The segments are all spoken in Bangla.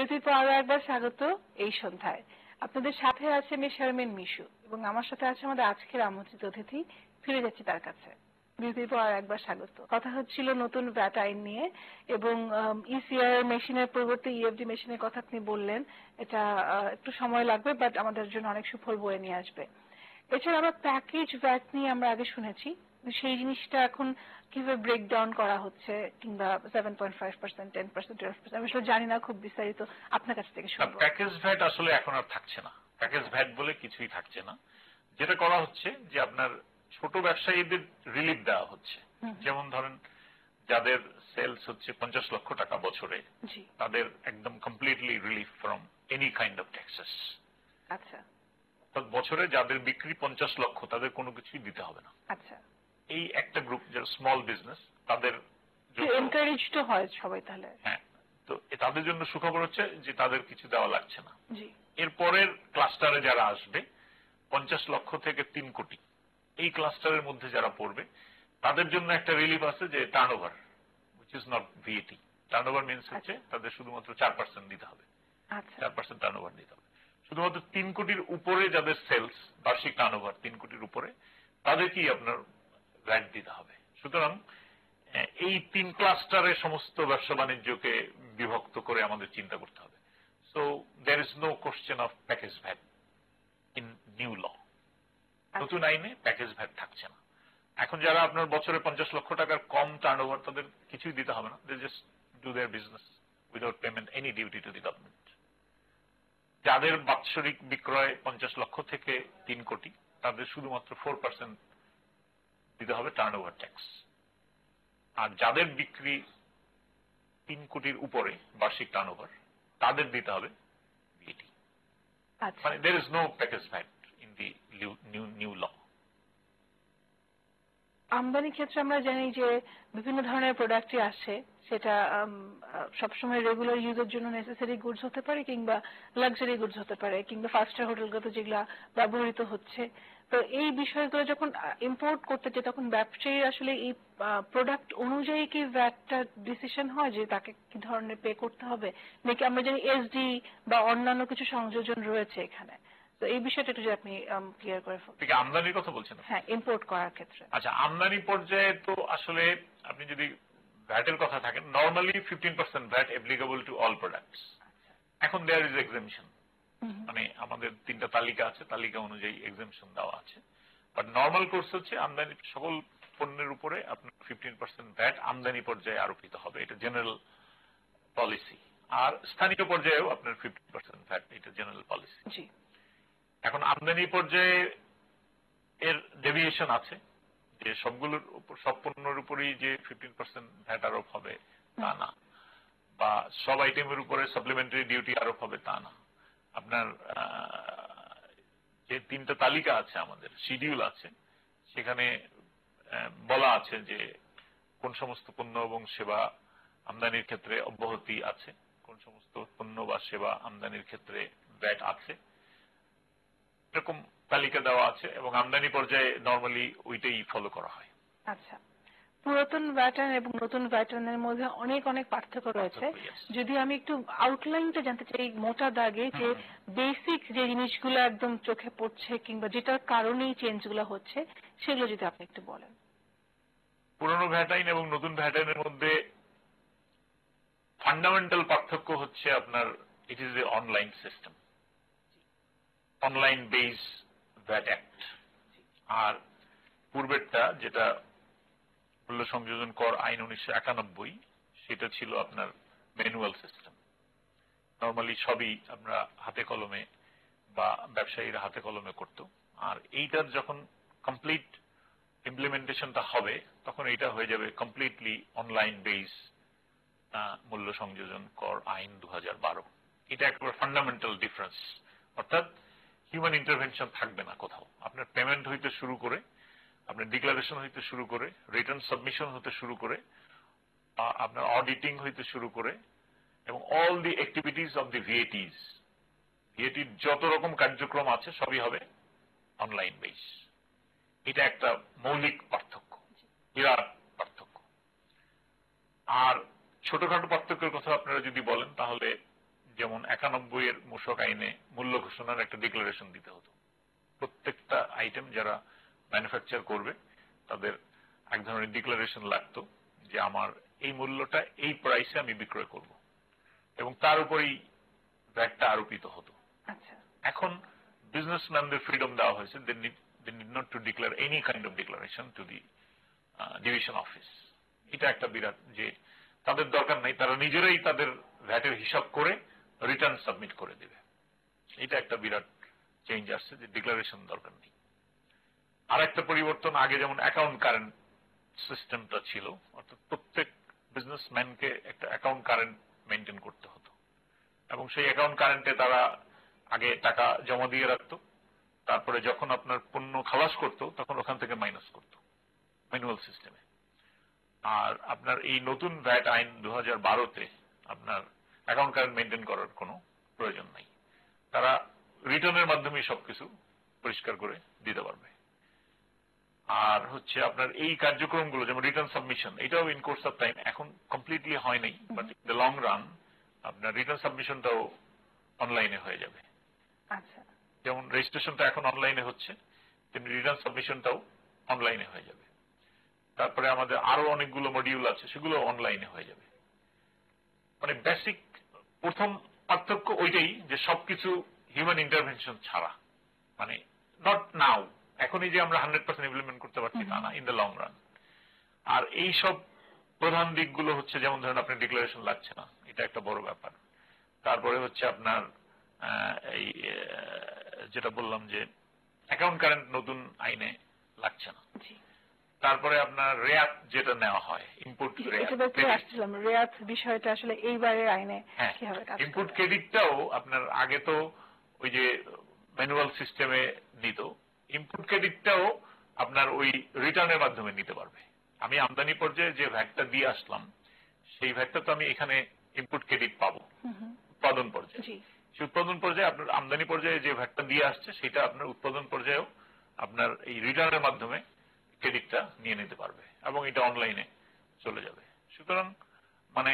বিরতির পর আরও একবার স্বাগত এই সন্ধ্যায়। আপনাদের সাথে আছে আমি শারমিন মিশু এবং আমার সাথে আছে আমাদের আজকের আমন্ত্রিত অতিথি, ফিরে যাচ্ছি তার কাছে। বিরতির পর একবার স্বাগত। কথা হচ্ছিল নতুন ভ্যাট আইন নিয়ে এবং ইসিআর মেশিনের পরিবর্তে ইএফডি মেশিনের কথা আপনি বললেন। এটা একটু সময় লাগবে বাট আমাদের জন্য অনেক সুফল বয়ে নিয়ে আসবে। এছাড়া আমরা প্যাকেজ ভ্যাট নিয়ে আমরা আগে শুনেছি। সেই জিনিসটা এখন কীভাবে ব্রেক ডাউন করা হচ্ছে কিংবা seven point five percent ten percent twelve percent আমি আসলে জানি না খুব বিস্তারিত আপনার কাছ থেকে শুনব। প্যাকেজ ভ্যাট আসলে এখন আর থাকছে না। প্যাকেজ ভ্যাট বলে কিছুই থাকছে না। যেটা করা হচ্ছে যে আপনার ছোট ব্যবসায়ীদের রিলিফ দেওয়া হচ্ছে। যেমন ধরেন যাদের সেলস হচ্ছে পঞ্চাশ লক্ষ টাকা বছরে জি। তাদের একদম completely relief from any kind of taxes আচ্ছা। বছরে যাদের বিক্রি পঞ্চাশ লক্ষ তাদের কোনো কিছুই দিতে হবে না। আচ্ছা। এই একটা গ্রুপ যারা স্মল বিজনেস তাদের এনকারেজ তো হয় সবাই তাহলে। হ্যাঁ তো তাদের জন্য সুখবর হচ্ছে যে তাদের কিছু দেওয়া লাগছে না। এরপরের ক্লাস্টারে যারা আসবে পঞ্চাশ লক্ষ থেকে তিন কোটি এই ক্লাস্টারের মধ্যে যারা পড়বে তাদের জন্য একটা রিলিফ আছে যে turnover which is not VAT turnover means হচ্ছে তাদের শুধুমাত্র চার পার্সেন্ট দিতে হবে। আচ্ছা। চার পার্সেন্ট টার্ন ওভার দিতে হবে। শুধুমাত্র তিন কোটির উপরে যাদের সেলস বার্ষিক টার্ন ওভার তিন কোটির উপরে তাদেরকেই আপনার ভ্যাট দিতে হবে। সুতরাং এই তিন ক্লাস্টারে সমস্ত ব্যবসা বাণিজ্যকে বিভক্ত করে আমাদের চিন্তা করতে হবে। So there is no question of package VAT in new law নতুন আইনে প্যাকেজ ভ্যাট থাকছে না। এখন যারা আপনার বছরে পঞ্চাশ লক্ষ টাকার কম টার্ন ওভার তাদের কিছুই দিতে হবে না। They just do their business without payment any duty to the government যাদের বাৎসরিক বিক্রয় পঞ্চাশ লক্ষ থেকে তিন কোটি, তাদের শুধুমাত্র ফোর পার্সেন্ট দিতে হবে টার্ন ওভার ট্যাক্স আর যাদের বিক্রি তিন কোটির উপরে বার্ষিক টার্ন ওভার তাদের দিতে হবে বিটি আচ্ছা। মানে there is no package VAT in the new new law আমদানি ক্ষেত্রে আমরা জানি যে বিভিন্ন ধরনের প্রোডাক্টই আসে সেটা সবসময় রেগুলার ইউজের জন্য নেসেসারি গুডস হতে পারে কিংবা লাক্সারি গুডস হতে পারে কিংবা ফাইভ স্টার হোটেলগত যেগুলা ব্যবহৃত হচ্ছে। তো এই বিষয়গুলো যখন ইম্পোর্ট করতে চাই তখন ব্যবসায়ী আসলে এই প্রোডাক্ট অনুযায়ী কি ভ্যাটটা ডিসিশন হয় যে তাকে কি ধরনের পে করতে হবে? নাকি আমরা জানি এসডি বা অন্যান্য কিছু সংযোজন রয়েছে এখানে? তো এই বিষয়টা একটু যদি আপনি ক্লিয়ার করে। থেকে আমদানির কথা বলছেন হ্যাঁ ইম্পোর্ট করার ক্ষেত্রে। আচ্ছা আমদানি পর্যায়ে তো আসলে আপনি যদি ভ্যাটের কথা থাকেন normally fifteen percent VAT applicable to all products এখন দেয়ার ইজ এক্সামিশন। মানে আমাদের তিনটা তালিকা আছে তালিকা অনুযায়ী এক্সামিশন দেওয়া আছে। বাট নর্মাল কোর্স হচ্ছে আমদানি সকল পণ্যের উপরে আপনার ফিফটিন পার্সেন্ট ভ্যাট আমদানি পর্যায়ে আরোপিত হবে। এটা জেনারেল পলিসি আর স্থানীয় পর্যায়েও আপনার ফিফটিন পার্সেন্ট ভ্যাট এটা জেনারেল পলিসি এখন আমদানি পর্যায়ে এর ডেভিয়েশন আছে যে সবগুলোর উপর সব পণ্যের উপরেই যে ফিফটিন পার্সেন্ট ভ্যাট আরোপ হবে তা না। বা সব আইটেমের উপরে সাপ্লিমেন্টারি ডিউটি আরোপ হবে তা না। আপনার যে তিনটা তালিকা আছে আমাদের, শিডিউল আছে, সেখানে বলা আছে যে কোন সমস্ত পণ্য এবং সেবা আমদানির ক্ষেত্রে অব্যাহতি আছে, কোন সমস্ত পণ্য বা সেবা আমদানির ক্ষেত্রে ব্যাট আছে। এরকম তালিকা দেওয়া আছে এবং আমদানি পর্যায়ে নর্মালি ওইটাই ফলো করা হয়। আচ্ছা। পুরাতন ব্যাটার্ন এবং নতুন ব্যাটার্নের মধ্যে অনেক অনেক পার্থক্য রয়েছে। যদি আমি একটু আউটলাইনটা জানতে চাই মোটা দাগে যে বেসিক যে জিনিসগুলো একদম চোখে পড়ছে কিংবা যেটার কারণেই চেঞ্জগুলো হচ্ছে সেগুলো যদি আপনি একটু বলেন। পুরনো ভ্যাটাইন এবং নতুন ভ্যাটাইনের মধ্যে ফান্ডামেন্টাল পার্থক্য হচ্ছে আপনার it is a online system online base VAT act আর পূর্বেরটা যেটা মূল্য সংযোজন কর আইন উনিশশো একানব্বই, সেটা ছিল আপনার ম্যানুয়াল সিস্টেম। নর্মালি সবই আমরা হাতে কলমে বা ব্যবসায়ীরা হাতে কলমে করত। আর এইটার যখন কমপ্লিট ইমপ্লিমেন্টেশনটা হবে, তখন এটা হয়ে যাবে কমপ্লিটলি অনলাইন বেস মূল্য সংযোজন কর আইন দু হাজার বারো। এটা একেবারে ফান্ডামেন্টাল ডিফারেন্স অর্থাৎ হিউম্যান ইন্টারভেনশন থাকবে না কোথাও। আপনার পেমেন্ট হইতে শুরু করে আপনার ডিক্লারেশন হইতে শুরু করে রিটার্ন সাবমিশন হতে শুরু করে আপনার অডিটিং হইতে শুরু করে, এবং all the activities of the VATs ভিএটির যত রকম কার্যক্রম আছে, সবই হবে অনলাইন বেস এটা একটা মৌলিক পার্থক্য। বিরাট পার্থক্য। আর ছোটখাটো পার্থক্যের কথা আপনারা যদি বলেন, তাহলে যেমন একানব্বই এর মূসক আইনে মূল্য ঘোষণার একটা ডিক্লারেশন দিতে হতো। প্রত্যেকটা আইটেম যারা ম্যানুফ্যাকচার করবে তাদের এক ধরনের ডিক্লারেশন লাগতো যে আমার এই মূল্যটা এই প্রাইসে আমি বিক্রয় করব। এবং তার উপরেই ভ্যাটটা আরোপিত হতো। আচ্ছা। এখন বিজনেসম্যানদের ফ্রিডম দেওয়া হয়েছে। They need not to declare any kind of declaration to the division office এটা একটা বিরাট যে তাদের দরকার নাই। তারা নিজেরাই তাদের ভ্যাটের হিসাব করে রিটার্ন সাবমিট করে দেবে। এটা একটা বিরাট চেঞ্জ আসছে যে ডিক্লারেশন দরকার নেই। আর একটা পরিবর্তন আগে যেমন অ্যাকাউন্ট কারেন্ট সিস্টেমটা ছিল, অর্থাৎ প্রত্যেক বিজনেসম্যানকে একটা অ্যাকাউন্ট কারেন্ট মেনটেন করতে হতো। এবং সেই অ্যাকাউন্ট কারেন্টে তারা আগে টাকা জমা দিয়ে রাখতো, তারপরে যখন আপনার পণ্য খালাস করতো, তখন ওখান থেকে মাইনাস করতো ম্যানুয়াল সিস্টেমে আর আপনার এই নতুন ভ্যাট আইন দু হাজার বারোতে আপনার অ্যাকাউন্ট কারেন্ট মেনটেন করার কোনো প্রয়োজন নাই। তারা রিটার্নের মাধ্যমে সবকিছু পরিষ্কার করে দিতে পারবে। আর হচ্ছে আপনার এই কার্যক্রমগুলো যেমন রিটার্ন সাবমিশন এটাও ইন কোর্স অফ টাইম এখন কমপ্লিটলি হয় নাই but in the long run আপনার রিটার্ন সাবমিশনটাও অনলাইনে হয়ে যাবে। আচ্ছা। যেমন রেজিস্ট্রেশনটা এখন অনলাইনে হচ্ছে তেমনি রিটার্ন সাবমিশনটাও অনলাইনে হয়ে যাবে। তারপরে আমাদের আরও অনেকগুলো মডিউল আছে সেগুলো অনলাইনে হয়ে যাবে। মানে বেসিক প্রথম পার্থক্য ওইটাই যে সবকিছু হিউম্যান ইন্টারভেনশন ছাড়া মানে নট নাও এখনই যে আমরা হান্ড্রেড পার্সেন্ট ইমপ্লিমেন্ট করতে পারছি তা না ইন দ্য লং রান আর এই সব প্রধান দিকগুলো হচ্ছে যেমন ধরেন আপনার ডিক্লারেশন লাগছে না এটা একটা বড় ব্যাপার। তারপরে হচ্ছে আপনার এই যেটা বললাম যে অ্যাকাউন্ট কারেন্ট নতুন আইনে লাগছে না। তারপরে আপনার রেয়াত যেটা নেওয়া হয় ইনপুট আসছিলাম রেয়াত বিষয়টা আসলে এইবারের আইনে হ্যাঁ কীভাবে ইনপুট? ক্রেডিটটাও আপনার আগে তো ওই যে ম্যানুয়াল সিস্টেমে নিত ইনপুট ক্রেডিটটাও আপনার ওই রিটার্নের মাধ্যমে নিতে পারবে। আমি আমদানি পর্যায়ে যে ভ্যাটটা দিয়ে আসলাম সেই ভ্যাটটা তো আমি এখানে ইনপুট ক্রেডিট পাবো। উৎপাদন পর্যায়ে। সেই উৎপাদন পর্যায়ে আপনার আমদানি পর্যায়ে যে ভ্যাটটা দিয়ে আসছে সেটা আপনার উৎপাদন পর্যায়েও আপনার এই রিটার্নের মাধ্যমে ক্রেডিটটা নিয়ে নিতে পারবে এবং এটা অনলাইনে চলে যাবে। সুতরাং মানে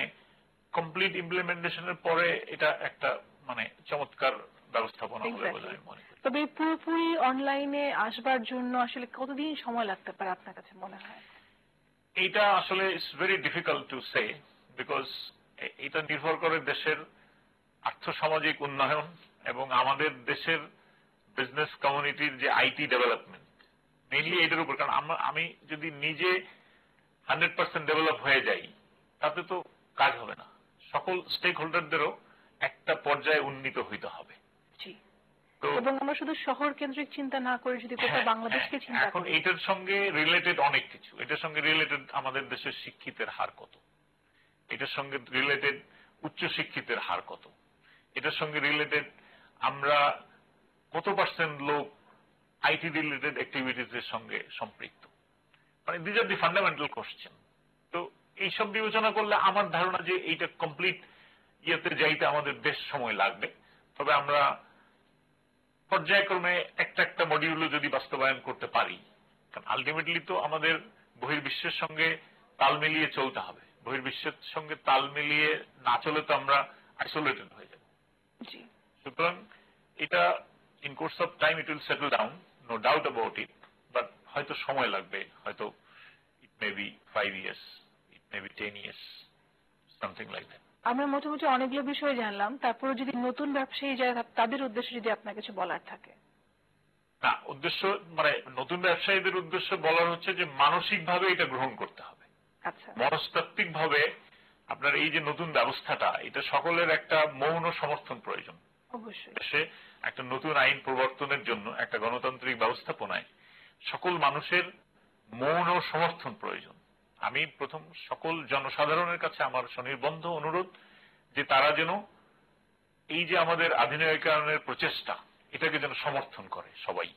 কমপ্লিট ইমপ্লিমেন্টেশনের পরে এটা একটা মানে চমৎকার ব্যবস্থাপনা হবে বলে আমি মনে করি। তবে পুরোপুরি অনলাইনে আসবার জন্য আসলে কতদিন সময় লাগতে পারে আপনার কাছে মনে হয়? এইটা আসলে it's very difficult to say because এটা নির্ভর করে দেশের আর্থসামাজিক উন্নয়ন এবং আমাদের দেশের বিজনেস কমিউনিটির যে আইটি ডেভেলপমেন্ট মেইনলি এটার উপর কারণ আমরা আমি যদি নিজে হান্ড্রেড পার্সেন্ট ডেভেলপ হয়ে যাই তাতে তো কাজ হবে না। সকল স্টেক হোল্ডারদেরও একটা পর্যায়ে উন্নীত হইতে হবে। জি এবং আমরা শুধু শহর কেন্দ্রিক চিন্তা না করে যদি গোটা হ্যাঁ, বাংলাদেশকে হ্যাঁ, চিন্তা এখন এটার সঙ্গে রিলেটেড অনেক কিছু। এটার সঙ্গে রিলেটেড আমাদের দেশের শিক্ষিতের হার কত? এটার সঙ্গে রিলেটেড উচ্চ শিক্ষিতের হার কত? এটার সঙ্গে রিলেটেড আমরা কত পার্সেন্ট লোক আইটি রিলেটেড অ্যাক্টিভিটিস এর সঙ্গে সম্পৃক্ত? মানে these are the fundamental question তো এইসব বিবেচনা করলে আমার ধারণা যে এইটা কমপ্লিট ইয়েতে যাইতে আমাদের বেশ সময় লাগবে। তবে আমরা পর্যায়ক্রমে একটা একটা মডিউলও যদি বাস্তবায়ন করতে পারি কারণ আলটিমেটলি তো আমাদের বহির্বিশ্বের সঙ্গে তাল মিলিয়ে চলতে হবে। বহির্বিশ্বের সঙ্গে তাল মিলিয়ে না চলে তো আমরা আইসোলেটেড হয়ে যাব। সুতরাং এটা in course of time it will settle down no doubt about it but হয়তো সময় লাগবে হয়তো it may be five years it may be ten years something like that আমরা মোটামুটি অনেকগুলো বিষয় জানলাম। তারপরে যদি নতুন ব্যবসায়ী যারা তাদের উদ্দেশ্যে যদি আপনার কিছু বলার থাকে। না উদ্দেশ্য মানে নতুন ব্যবসায়ীদের উদ্দেশ্য বলার হচ্ছে যে মানসিকভাবে এটা গ্রহণ করতে হবে। আচ্ছা। মনস্তাত্ত্বিক ভাবে আপনার এই যে নতুন ব্যবস্থাটা এটা সকলের একটা মৌন সমর্থন প্রয়োজন। অবশ্যই। দেশে একটা নতুন আইন প্রবর্তনের জন্য একটা গণতান্ত্রিক ব্যবস্থাপনায় সকল মানুষের মৌন সমর্থন প্রয়োজন। আমি প্রথম সকল জনসাধারণের কাছে আমার স্বনির্বন্ধ অনুরোধ যে তারা যেন এই যে আমাদের আধুনিকরণের প্রচেষ্টা এটাকে যেন সমর্থন করে সবাই।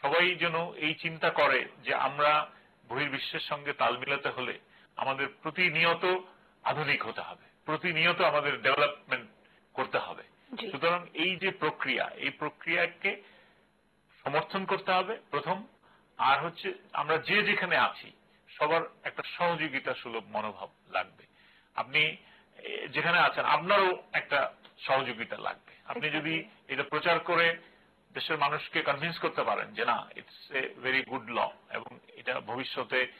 সবাই যেন এই চিন্তা করে যে আমরা বহির্বিশ্বের সঙ্গে তাল মিলাতে হলে আমাদের প্রতিনিয়ত আধুনিক হতে হবে প্রতিনিয়ত আমাদের ডেভেলপমেন্ট করতে হবে। সুতরাং এই যে প্রক্রিয়া এই প্রক্রিয়াকে সমর্থন করতে হবে প্রথম। আর হচ্ছে আমরা যে যেখানে আছি সবার একটা সহযোগিতা সুলভ মনোভাব লাগবে। আপনি যেখানে আছেন আপনারও একটা সহযোগিতা লাগবে। আপনি যদি এটা প্রচার করে দেশের মানুষকে কনভিন্স করতে পারেন যে না it's a very good law এবং এটা ভবিষ্যতে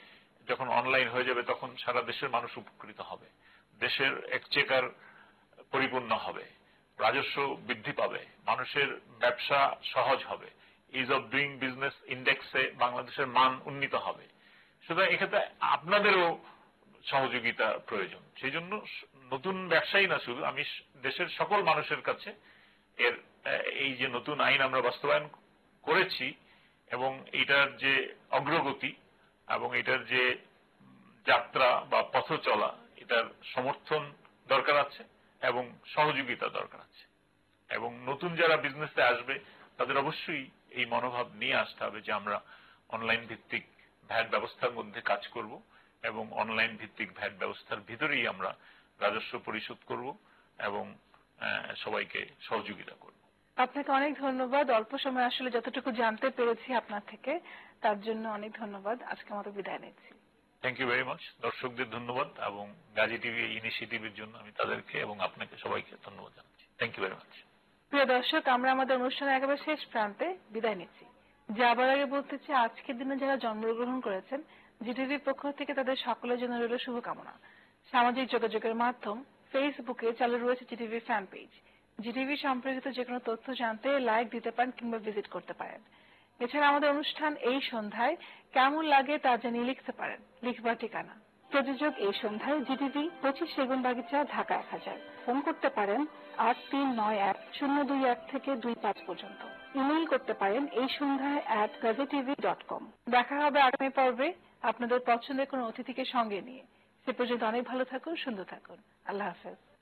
যখন অনলাইন হয়ে যাবে তখন সারা দেশের মানুষ উপকৃত হবে। দেশের একচেকার পরিপূর্ণ হবে। রাজস্ব বৃদ্ধি পাবে। মানুষের ব্যবসা সহজ হবে। ইজ অফ ডুইং বিজনেস ইন্ডেক্সে বাংলাদেশের মান উন্নীত হবে। সুতরাং এক্ষেত্রে আপনাদেরও সহযোগিতা প্রয়োজন। সেই জন্য নতুন ব্যবসায়ী না শুধু, আমি দেশের সকল মানুষের কাছে এর এই যে নতুন আইন আমরা বাস্তবায়ন করেছি এবং এটার যে অগ্রগতি এবং এটার যে যাত্রা বা পথ চলা, এটার সমর্থন দরকার আছে এবং সহযোগিতা দরকার আছে। এবং নতুন যারা বিজনেসে আসবে, তাদের অবশ্যই এই মনোভাব নিয়ে আসতে হবে যে আমরা অনলাইন ভিত্তিক ভ্যাট ব্যবস্থার মধ্যে কাজ করব এবং অনলাইন ভিত্তিক ভ্যাট ব্যবস্থার ভিতরেই আমরা রাজস্ব পরিশোধ করব এবং সবাইকে সহযোগিতা করব। আপনাকে অনেক ধন্যবাদ। অল্প সময় আসলে যতটুকু জানতে পেরেছি আপনার থেকে তার জন্য অনেক ধন্যবাদ। আজকে মতো বিদায় নিচ্ছি। থ্যাংক ইউ ভেরি মাচ দর্শকদের ধন্যবাদ এবং গাজী টিভি ইনিশিয়েটিভের জন্য আমি তাদেরকে এবং আপনাকে সবাইকে ধন্যবাদ জানাচ্ছি। থ্যাংক ইউ ভেরি মাচ প্রিয় দর্শক আমরা আমাদের অনুষ্ঠানের একেবারে শেষ প্রান্তে বিদায় নিচ্ছি। যাবার আগে বলতে চাই, আজকের দিনে যারা জন্মগ্রহণ করেছেন জিটিভির পক্ষ থেকে তাদের সকলের জন্য রইল শুভকামনা। সামাজিক যোগাযোগের মাধ্যম, ফেসবুকে চালু রয়েছে জিটিভি ফ্যান পেজ জিটিভি সম্পর্কিত যে কোনো তথ্য জানতে লাইক দিতে পারেন কিংবা ভিজিট করতে পারেন। এছাড়া আমাদের অনুষ্ঠান এই সন্ধ্যায় কেমন লাগে তা জানিয়ে লিখতে পারেন। লিখবার ঠিকানা। প্রযোজক এই সন্ধ্যায় জিটিভি, পঁচিশ সেগুন বাগিচা, ঢাকা এক হাজার। ফোন করতে পারেন আট তিন নয় এক, শূন্য দুই এক থেকে দুই পাঁচ পর্যন্ত। ইমেইল করতে পারেন এই সন্ধ্যায় অ্যাট টিভি ডট কম দেখা হবে আগামী পর্বে আপনাদের পছন্দের কোন অতিথিকে সঙ্গে নিয়ে। সে পর্যন্ত অনেক ভালো থাকুন, সুন্দর থাকুন। আল্লাহ হাফেজ।